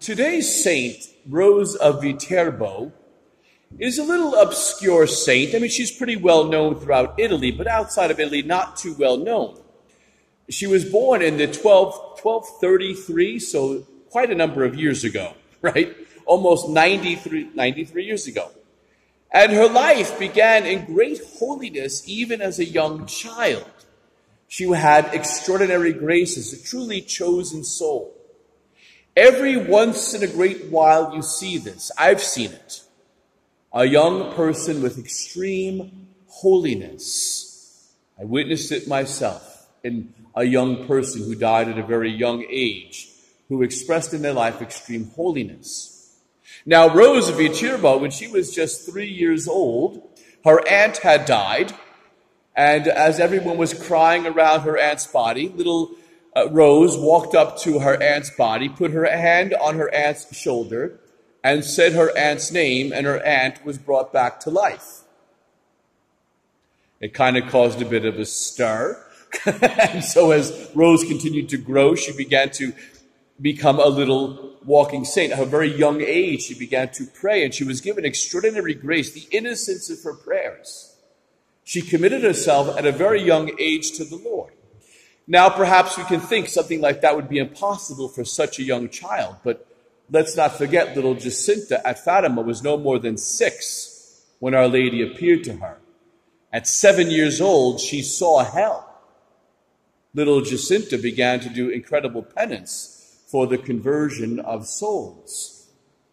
Today's saint, Rose of Viterbo, is a little obscure saint. I mean, she's pretty well known throughout Italy, but outside of Italy, not too well known. She was born in the 12, 1233, so quite a number of years ago, right? Almost 93, 93 years ago. And her life began in great holiness even as a young child. She had extraordinary graces, a truly chosen soul. Every once in a great while you see this. I've seen it. A young person with extreme holiness. I witnessed it myself in a young person who died at a very young age, who expressed in their life extreme holiness. Now, Rose of when she was just three years old, her aunt had died, and as everyone was crying around her aunt's body, little uh, Rose walked up to her aunt's body, put her hand on her aunt's shoulder, and said her aunt's name, and her aunt was brought back to life. It kind of caused a bit of a stir. and so as Rose continued to grow, she began to become a little walking saint. At a very young age, she began to pray, and she was given extraordinary grace, the innocence of her prayers. She committed herself at a very young age to the Lord. Now, perhaps we can think something like that would be impossible for such a young child, but let's not forget little Jacinta at Fatima was no more than six when Our Lady appeared to her. At seven years old, she saw hell. Little Jacinta began to do incredible penance for the conversion of souls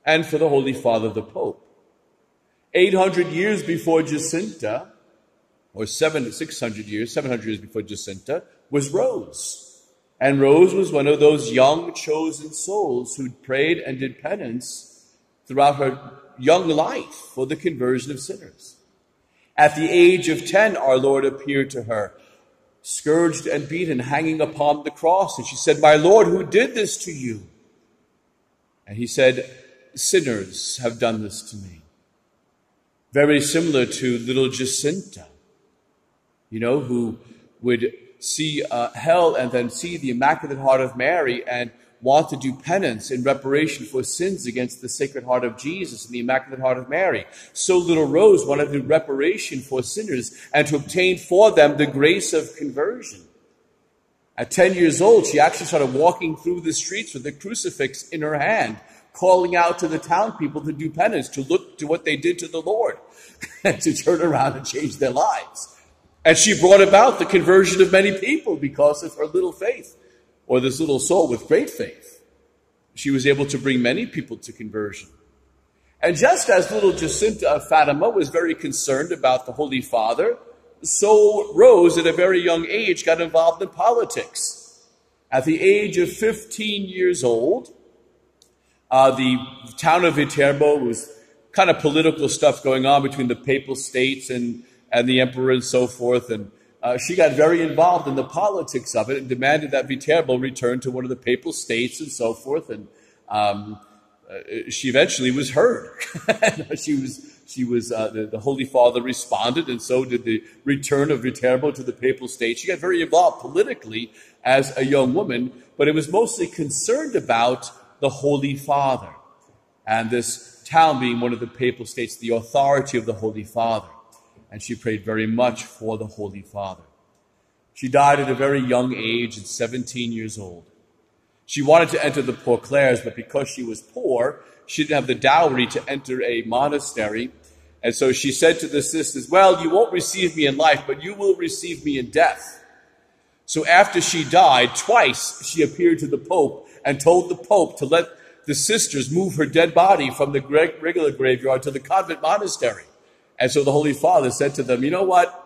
and for the Holy Father, the Pope. 800 years before Jacinta, or seven, 600 years, 700 years before Jacinta, was Rose. And Rose was one of those young chosen souls who prayed and did penance throughout her young life for the conversion of sinners. At the age of 10, our Lord appeared to her, scourged and beaten, hanging upon the cross. And she said, My Lord, who did this to you? And he said, Sinners have done this to me. Very similar to little Jacinta you know, who would see uh, hell and then see the Immaculate Heart of Mary and want to do penance in reparation for sins against the Sacred Heart of Jesus and the Immaculate Heart of Mary. So little Rose wanted to do reparation for sinners and to obtain for them the grace of conversion. At 10 years old, she actually started walking through the streets with a crucifix in her hand, calling out to the town people to do penance, to look to what they did to the Lord, and to turn around and change their lives. And she brought about the conversion of many people because of her little faith, or this little soul with great faith. She was able to bring many people to conversion. And just as little Jacinta of Fatima was very concerned about the Holy Father, so Rose, at a very young age, got involved in politics. At the age of 15 years old, uh, the town of Viterbo was kind of political stuff going on between the papal states and and the emperor and so forth. And uh, she got very involved in the politics of it and demanded that Viterbo return to one of the papal states and so forth. And um, uh, she eventually was heard. she was she was uh, the, the, Holy Father responded, and so did the return of Viterbo to the papal state. She got very involved politically as a young woman, but it was mostly concerned about the Holy Father and this town being one of the papal states, the authority of the Holy Father and she prayed very much for the Holy Father. She died at a very young age, at 17 years old. She wanted to enter the Poor Clares, but because she was poor, she didn't have the dowry to enter a monastery. And so she said to the sisters, Well, you won't receive me in life, but you will receive me in death. So after she died, twice she appeared to the Pope and told the Pope to let the sisters move her dead body from the regular graveyard to the convent monastery. And so the Holy Father said to them, You know what?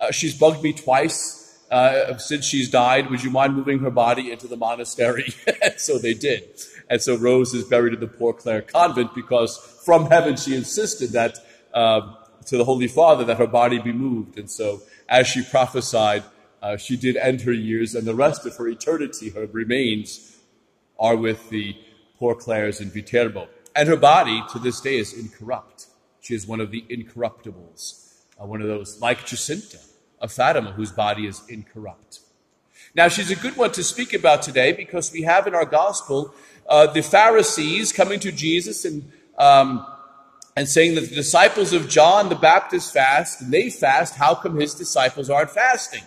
Uh, she's bugged me twice uh, since she's died. Would you mind moving her body into the monastery? so they did. And so Rose is buried in the Poor Clare convent because from heaven she insisted that uh, to the Holy Father that her body be moved. And so as she prophesied, uh, she did end her years, and the rest of her eternity, her remains, are with the Poor Clares in Viterbo. And her body to this day is incorrupt. She is one of the incorruptibles, uh, one of those like Jacinta of Fatima, whose body is incorrupt. Now, she's a good one to speak about today because we have in our gospel uh, the Pharisees coming to Jesus and um, and saying that the disciples of John the Baptist fast and they fast. How come his disciples aren't fasting?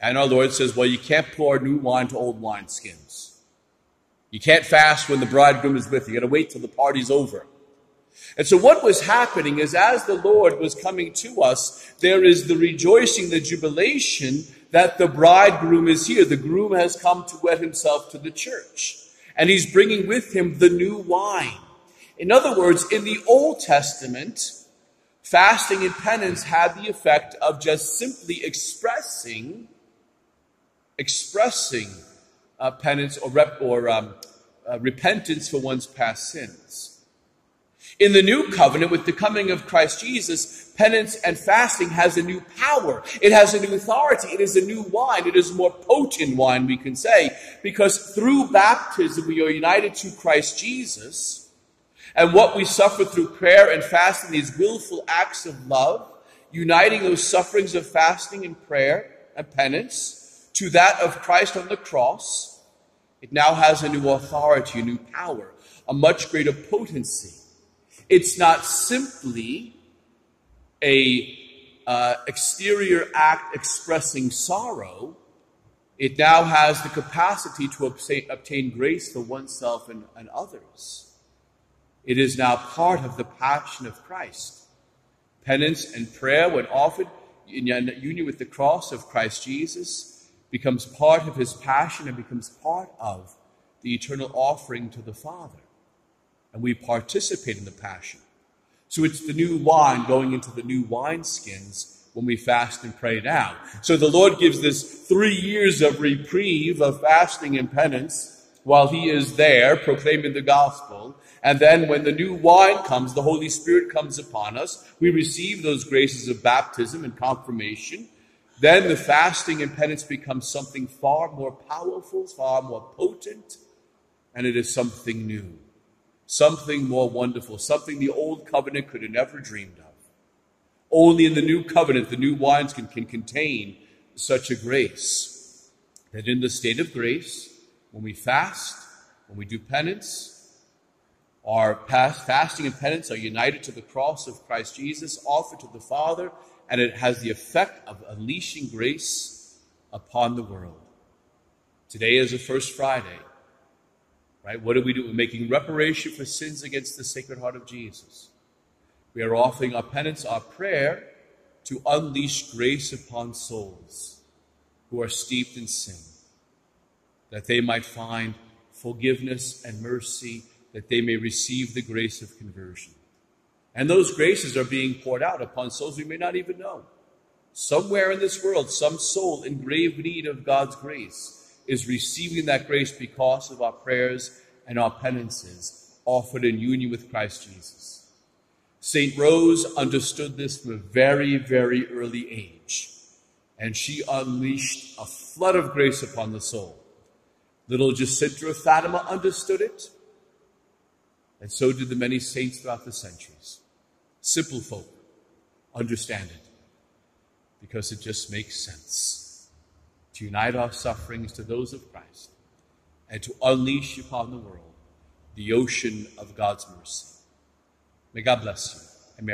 And our Lord says, well, you can't pour new wine to old wineskins. You can't fast when the bridegroom is with you. You got to wait till the party's over. And so what was happening is as the Lord was coming to us, there is the rejoicing, the jubilation that the bridegroom is here. The groom has come to wed himself to the church. And he's bringing with him the new wine. In other words, in the Old Testament, fasting and penance had the effect of just simply expressing, expressing uh, penance or, rep, or um, uh, repentance for one's past sins. In the new covenant, with the coming of Christ Jesus, penance and fasting has a new power. It has a new authority. It is a new wine. It is a more potent wine, we can say, because through baptism we are united to Christ Jesus. And what we suffer through prayer and fasting, these willful acts of love, uniting those sufferings of fasting and prayer and penance to that of Christ on the cross, it now has a new authority, a new power, a much greater potency. It's not simply a uh, exterior act expressing sorrow. It now has the capacity to obtain, grace for oneself and, and others. It is now part of the passion of Christ. Penance and prayer, when offered in union with the cross of Christ Jesus, becomes part of his passion and becomes part of the eternal offering to the Father and we participate in the Passion. So it's the new wine going into the new wineskins when we fast and pray now. So the Lord gives this three years of reprieve of fasting and penance while He is there proclaiming the gospel. And then when the new wine comes, the Holy Spirit comes upon us, we receive those graces of baptism and confirmation. Then the fasting and penance becomes something far more powerful, far more potent, and it is something new something more wonderful, something the old covenant could have never dreamed of. Only in the new covenant, the new wines can, can contain such a grace that in the state of grace, when we fast, when we do penance, our past, fasting and penance are united to the cross of Christ Jesus, offered to the Father, and it has the effect of unleashing grace upon the world. Today is the first Friday. Right? What do we do? We're making reparation for sins against the Sacred Heart of Jesus. We are offering our penance, our prayer, to unleash grace upon souls who are steeped in sin, that they might find forgiveness and mercy, that they may receive the grace of conversion. And those graces are being poured out upon souls we may not even know. Somewhere in this world, some soul in grave need of God's grace is receiving that grace because of our prayers and our penances offered in union with Christ Jesus. St. Rose understood this from a very, very early age, and she unleashed a flood of grace upon the soul. Little Jacinta of Fatima understood it, and so did the many saints throughout the centuries. Simple folk understand it because it just makes sense to unite our sufferings to those of Christ, and to unleash upon the world the ocean of God's mercy. May God bless you and